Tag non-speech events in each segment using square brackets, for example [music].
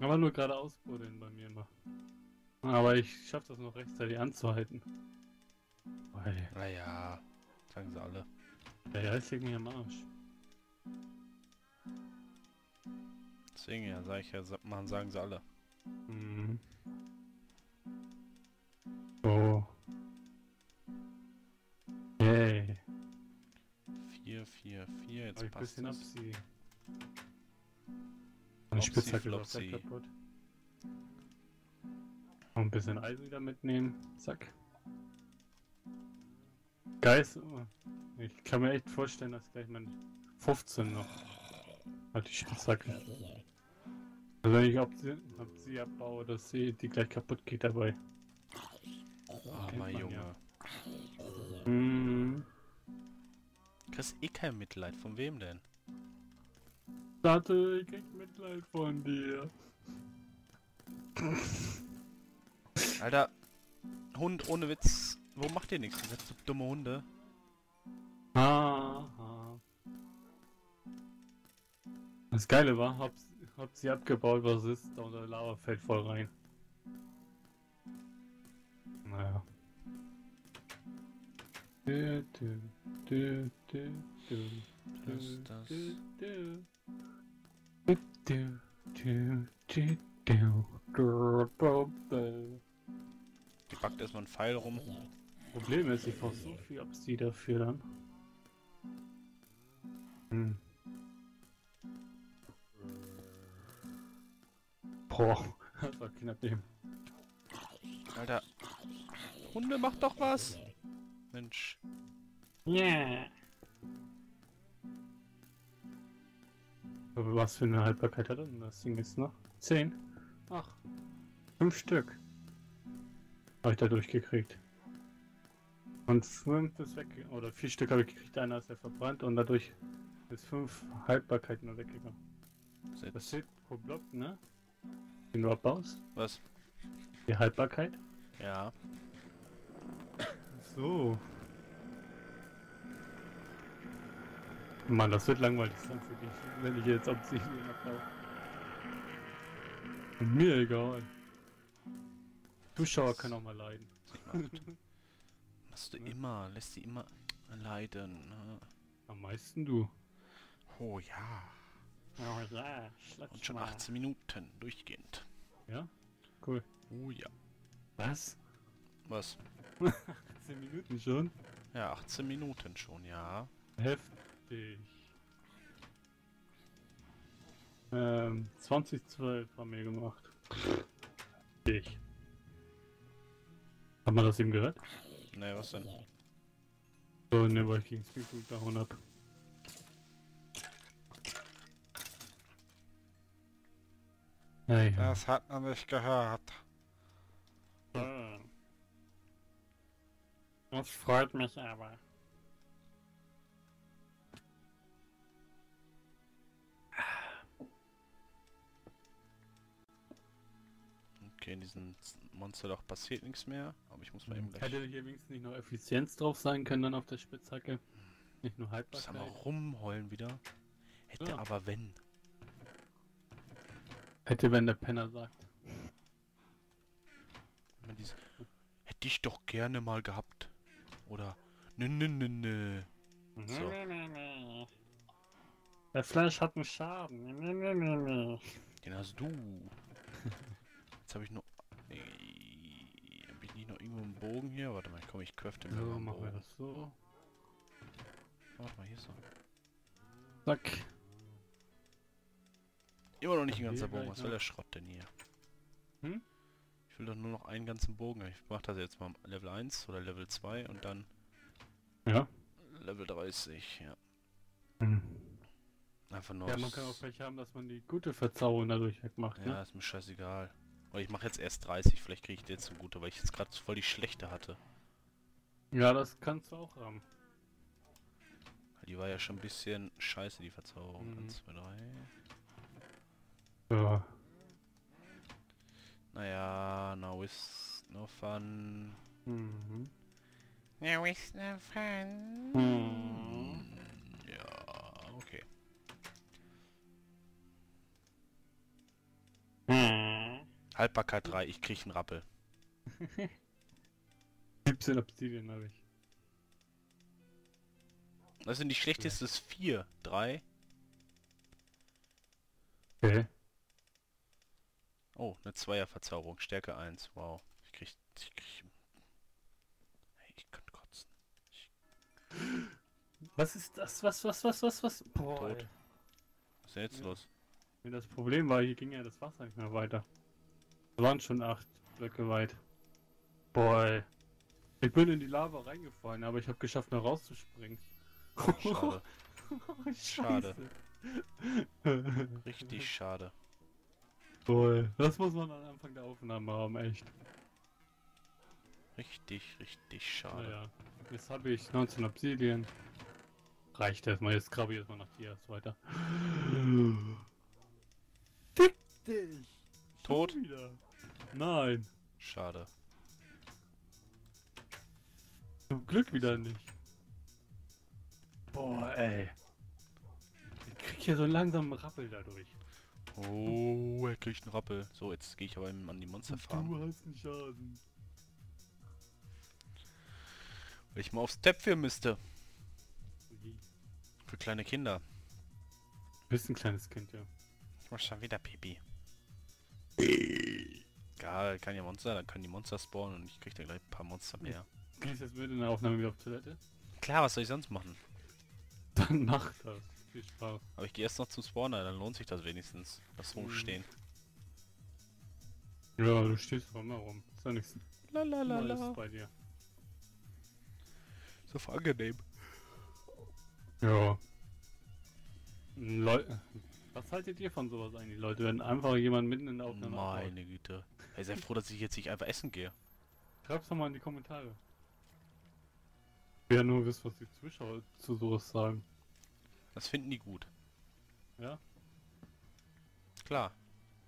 Aber nur geradeaus buddeln bei mir immer. Aber ich schaffe das noch rechtzeitig anzuhalten. Weil, Naja, sagen sie alle. der Geist liegt mir am Arsch. Deswegen ja, sag ich ja, machen, sagen sie alle. Mhm. Oh. Yay. 4, 4, 4, Hab jetzt ich ein passt bisschen es. abziehen. Flopsy, Meine Spitzhacke ist auch Flopsy. gleich kaputt. Noch ein bisschen Eisen wieder mitnehmen. Zack. Geist. oh. Ich kann mir echt vorstellen, dass gleich mein 15 noch hat die Spitzhacke. Also wenn ich ob sie, ob sie abbaue, dass sie die gleich kaputt geht dabei. Armer ja. Junge. Hm. Kriegst eh kein Mitleid. Von wem denn? Warte, ich krieg Mitleid von dir. Alter, Hund ohne Witz. Wo macht ihr nichts? Ihr seid so dumme Hunde. Aha. Das Geile war, hab, hab sie abgebaut, was ist, da unter Lava fällt voll rein. Naja. Du, du, du, du, du, du, du, du. Du, Die packt erstmal einen Pfeil rum. Problem ist, ich brauche so viel Absi dafür dann. Hm. Boah, [laughs] das war knapp eben. Alter. Hunde, mach doch was! Mensch. Yeah. Aber was für eine Haltbarkeit hat denn das Ding jetzt noch? 10? Ach, 5 Stück. Habe ich da durchgekriegt. Und 5 ist weg, oder 4 Stück habe ich gekriegt, einer ist ja verbrannt und dadurch ist 5 Haltbarkeiten nur weggegangen. Das steht pro Block, ne? Den du abbaust. Was? Die Haltbarkeit. Ja. So. Mann, das wird langweilig sein für dich, wenn ich jetzt Obsidian abbaue. Mir egal. Zuschauer können auch mal leiden. Machst du immer. Lässt sie immer leiden. ne? Am meisten du. Oh ja. Oh ja, schlag Und schon 18 Minuten. Durchgehend. Ja? Cool. Oh ja. Was? Was? [laughs] 10 Minuten schon? Ja, 18 Minuten schon, ja. Heftig. Ähm, 2012 haben wir gemacht. Ich. Hat man das eben gehört? Ne, was denn? So, ne, weil ich gegen Speedboot gehauen hab. Naja. Das hat man nicht gehört. Hm. Das freut mich aber. Okay, in diesem Monsterloch passiert nichts mehr. Aber ich muss mal eben gleich... Hätte hier wenigstens nicht noch Effizienz drauf sein können dann auf der Spitzhacke. Nicht nur Sag mal, rumheulen wieder. Hätte Ja. aber wenn. Hätte, wenn der Penner sagt. Immer diese, Hätte ich doch gerne mal gehabt. Oder... Nö, nö, nö, nö. So. Der Fleisch hat einen Schaden. Nee, nee, nee, nee. Den hast du. Jetzt habe ich noch... Nee, hab ich nicht noch irgendwo einen Bogen hier? Warte mal, komm, ich crafte mir So, einen machen wir das so. Warte mal, hier so. Zack. Immer noch nicht ein ganzer Bogen. Was soll noch. der Schrott denn hier? Hm? Ich will doch nur noch einen ganzen Bogen. Ich mach das jetzt mal Level 1 oder Level 2 und dann Ja. Level 30, ja. Hm. Einfach nur... Ja, man kann auch Pech haben, dass man die gute Verzauberung dadurch wegmacht. Ja, Ne? ist mir scheißegal. Aber ich mache jetzt erst 30, vielleicht kriege ich die jetzt eine gute, weil ich jetzt gerade voll die schlechte hatte. ja, das kannst du auch haben. Die war ja schon ein bisschen scheiße, die Verzauberung. Mhm. 1, 2, 3. Ja. Naja, no is no fun. Mhm. No is no fun. Mhm. Haltbarkeit 3, ich krieg einen Rappel. [laughs] 17 Obsidian habe ich. Also nicht schlechteste ist 4, 3. Okay. Oh, eine Zweierverzauberung, Stärke 1, wow. Ich krieg, ich krieg... Hey, ich könnte kotzen. Was ist das? Was, was, was, was, was? Boah, Tot. ey. Was ist denn jetzt Ja. los? Das Problem war, hier ging ja das Wasser nicht mehr weiter. Waren schon acht Blöcke weit. Boah. Ich bin in die Lava reingefallen, aber ich habe geschafft, noch rauszuspringen. Schade. [laughs] Schade. Scheiße. Richtig schade. Boah, das muss man am Anfang der Aufnahme haben, echt. Richtig, richtig schade. Naja, jetzt habe ich 19 Obsidian. Reicht erstmal, jetzt grabe ich erstmal nach Dias weiter. Fick dich! Tot? Nein, Schade. zum Glück wieder nicht. Boah, ey. Ich krieg hier so langsam einen Rappel dadurch. Oh, er kriegt einen Rappel. So, jetzt gehe ich aber eben an die Monsterfarm. Du hast einen Schaden. Weil ich mal aufs Töpfchen müsste. Für kleine Kinder. Du bist ein kleines Kind, ja. Ich mach schon wieder Pipi. [laughs] Egal, kann ja Monster, dann können die Monster spawnen und ich krieg dann gleich ein paar Monster mehr. Gehst jetzt mit in der Aufnahme wieder auf Toilette? Klar, was soll ich sonst machen? Dann mach das. Viel Spaß. Aber ich gehe erst noch zum Spawner, dann lohnt sich das wenigstens. Das Mhm. Rumstehen. Ja, du stehst doch immer rum. Ist ja nichts Lalalala. Neues bei dir. So angenehm. Ja. Leute, was haltet ihr von sowas eigentlich, Leute? Wenn einfach jemand mitten in der Aufnahme abhaut? Meine Güte. Ey, sei froh, dass ich jetzt nicht einfach essen gehe. Schreib's doch mal in die Kommentare. Will ja nur wissen, was die Zuschauer zu sowas sagen. Das finden die gut. Ja? Klar.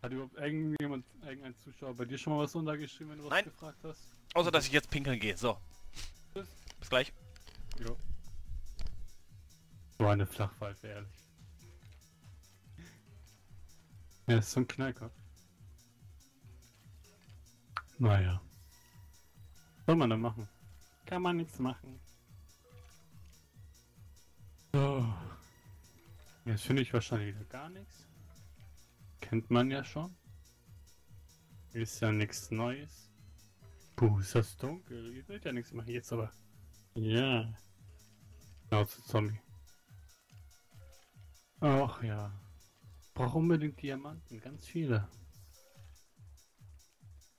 Hat überhaupt irgendjemand, irgendein Zuschauer bei dir schon mal was untergeschrieben, wenn du was Nein. gefragt hast? Außer, dass ich jetzt pinkeln gehe. So. Tschüss. Bis gleich. Jo. So eine Flachpfeife, ehrlich. Ja, ist so ein Knallkopf. Naja. Was soll man da machen? Kann man nichts machen. So. Jetzt finde ich wahrscheinlich wieder gar nichts. Kennt man ja schon. Ist ja nichts Neues. Puh, ist das dunkel. Ihr seht ja nichts mehr jetzt, aber. Ja. Schnauze Zombie. Ach ja. Brauche unbedingt Diamanten, ganz viele.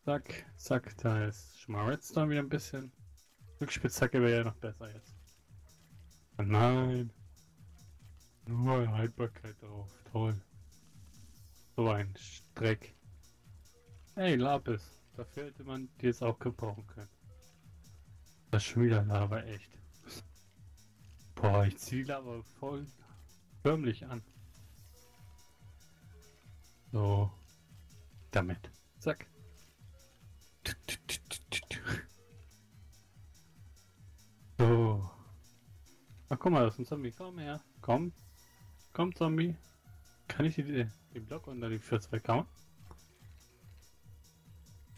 Zack, zack, da ist schon mal Redstone wieder ein bisschen. Rückspitzhacke wäre ja noch besser jetzt. Oh nein. Nur Haltbarkeit drauf, toll. So ein Streck. Hey, Lapis. Dafür hätte man die jetzt auch gebrauchen können. Das ist schon wieder Lava, echt. Boah, ich ziehe Lava voll förmlich an. So. Damit. Zack. So. Ach, guck mal, das ist ein Zombie. Komm her. Komm. Komm, Zombie. Kann ich die, den Block unter die Füße weghauen?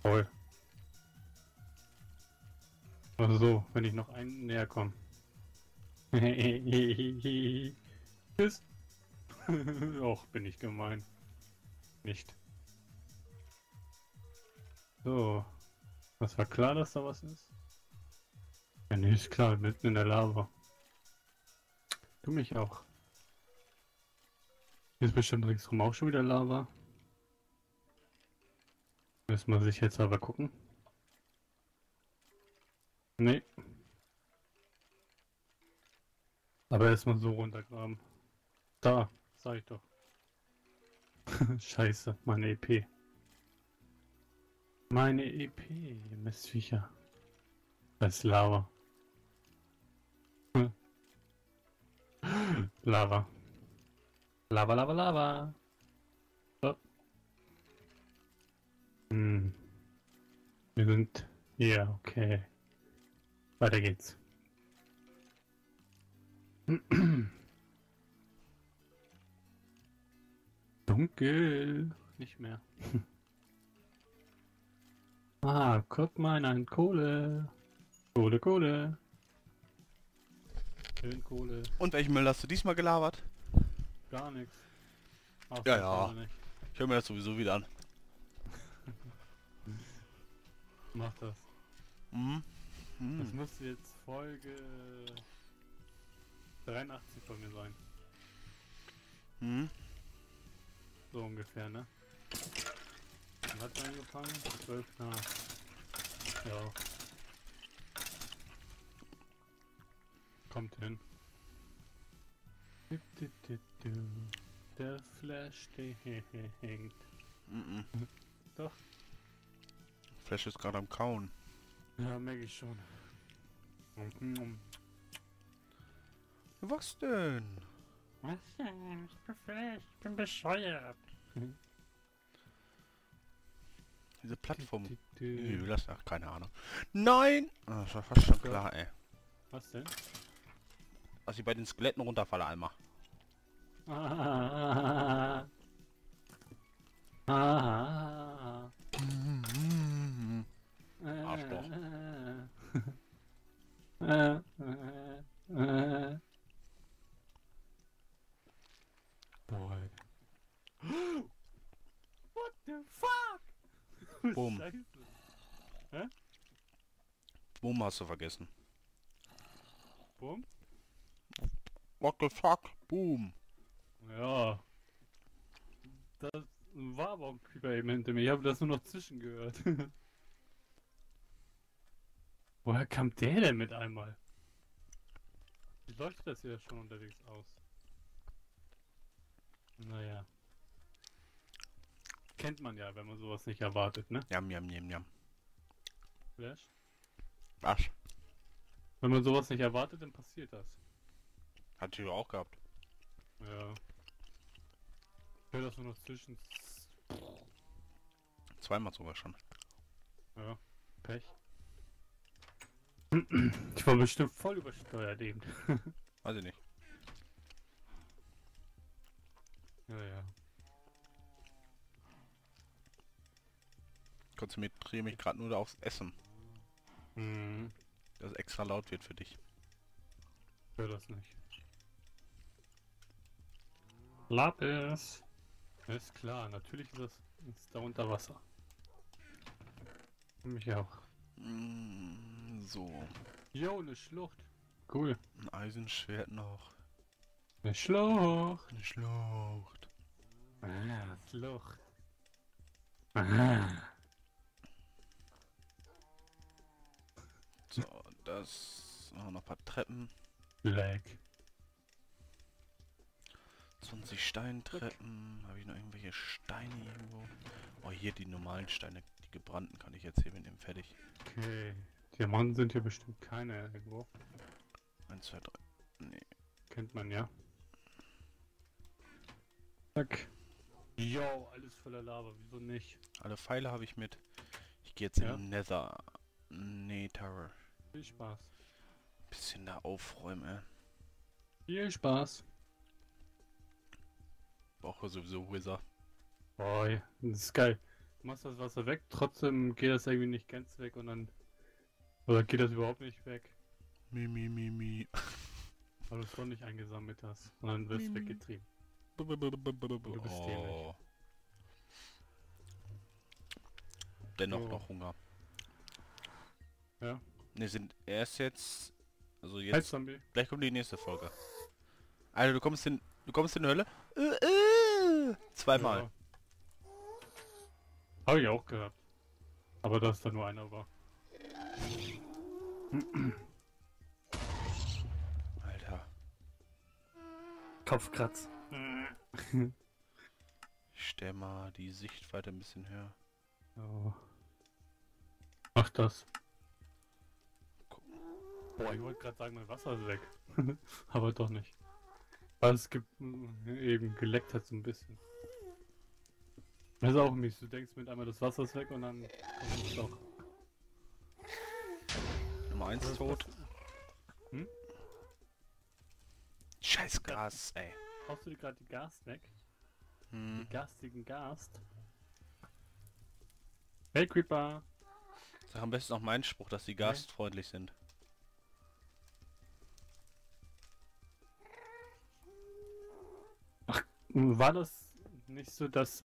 Toll. Also so, wenn ich noch einen näher komme. [laughs] Tschüss. [laughs] Och, bin ich gemein. Nicht. So. Was war klar, dass da was ist? Ja, nee, ist klar, mitten in der Lava. Du mich auch. Hier ist bestimmt ringsrum auch schon wieder Lava. Müssen wir sich jetzt aber gucken. Nee. Aber erstmal so runtergraben. Da, sag ich doch. [laughs] Scheiße, meine EP. Meine EP, ihr Mistviecher. Das [laughs] Lava. Lava. Lava, Lava, Lava. So. Hm. Wir sind hier, okay. Weiter geht's. [clears throat] Dunkel. Nicht mehr. [laughs] Ah, guck mal, nein, Kohle. Kohle, Kohle. Schön Kohle. Und welchen Müll hast du diesmal gelabert? Gar nichts. Ach, Ja, ja. nicht. Ich höre mir das sowieso wieder an. [laughs] Mach das. Mhm. Das Mhm. müsste jetzt Folge 83 von mir sein. Mhm. Ungefähr, ne? Wann hat angefangen? 12 nach. Ja. Kommt hin. Der Flash, der hängt. Mhm. Doch. Flash ist gerade am Kauen. Ja, merke ich schon. Mm, Was denn? Was denn? Ich bin Flash, ich bin bescheuert. Diese Plattform. Du, du, Nö, du. lass ach, keine Ahnung. Nein! Ah, das war fast schon klar, ey. Was denn? Dass ich bei den Skeletten runterfalle einmal. Ah, ah, Arschloch. [laughs] Äh, äh, äh. Boy. What the Bumm. Scheiße. Boom hast du vergessen. Bumm? What the fuck? Boom. Ja. Das war aber ein Creeper eben hinter mir. Ich habe das nur noch zwischen gehört. [laughs] Woher kam der denn mit einmal? Wie leuchtet das hier schon unterwegs aus? Naja. Kennt man ja, wenn man sowas nicht erwartet, ne? Jam, jam, jam, jam. Flash? Was? Wenn man sowas nicht erwartet, dann passiert das. Hat die auch gehabt. Ja. Ich höre das nur noch zwischen. Zweimal sogar schon. Ja, Pech. [clears throat] Ich war bestimmt voll übersteuert eben. [laughs] Weiß ich nicht. Ja, ja. Konzentriere mich gerade nur aufs Essen. Hm, Das extra laut wird für dich. ich höre das nicht. Lapis! Ist klar, natürlich ist das ist da unter Wasser. Mich auch. Mm, So. Jo, eine Schlucht. Cool. Ein Eisenschwert noch. Eine Schlucht. Eine Schlucht. Ah, Schlucht. Aha. So, das. Oh, noch ein paar Treppen. Black. 20 Steintreppen. Habe ich noch irgendwelche Steine irgendwo? Oh, hier die normalen Steine. Die gebrannten kann ich jetzt hier mitnehmen. Fertig. Okay. Diamanten sind hier bestimmt keine irgendwo. 1, 2, 3. Nee. Kennt man ja. Zack. Jo, alles voller Lava, wieso nicht? Alle Pfeile habe ich mit. Ich gehe jetzt Ja. in Nether. Nee, Tower. Viel Spaß. Bisschen da aufräumen, ey. Viel Spaß. Brauche sowieso Wither. Boy, das ist geil. Du machst das Wasser weg, trotzdem geht das irgendwie nicht ganz weg und dann. Oder geht das überhaupt nicht weg, Mi, mi, mi, mi. weil du es doch nicht eingesammelt hast. Und dann wird es Mi, mi. weggetrieben. Du bist dämlich. Dennoch Jo. noch Hunger. Ja. Ne, sind erst jetzt. Also Halt jetzt. Zombie. Gleich kommt die nächste Folge. Alter, du kommst in. Du kommst in die Hölle? Äh, äh, zweimal. Ja. Habe ich auch gehabt. Aber dass da nur einer war. Alter. Kopfkratz. Ich [laughs] stell mal die Sichtweite ein bisschen höher. Ja. Mach das. Boah, ich wollte gerade sagen, mein Wasser ist weg. [laughs] Aber doch nicht. Weil es gibt mm, eben geleckt hat so ein bisschen. Das ist auch mies. Du denkst mit einmal das Wasser ist weg und dann kommt es doch. Nummer 1 Was- tot. Hm? Scheiß Gas, ey. Haust du dir gerade die Gas weg? Hm. Die garstigen Gast? Hey Creeper! Sag am besten auch meinen Spruch, dass sie gastfreundlich sind. War das nicht so, dass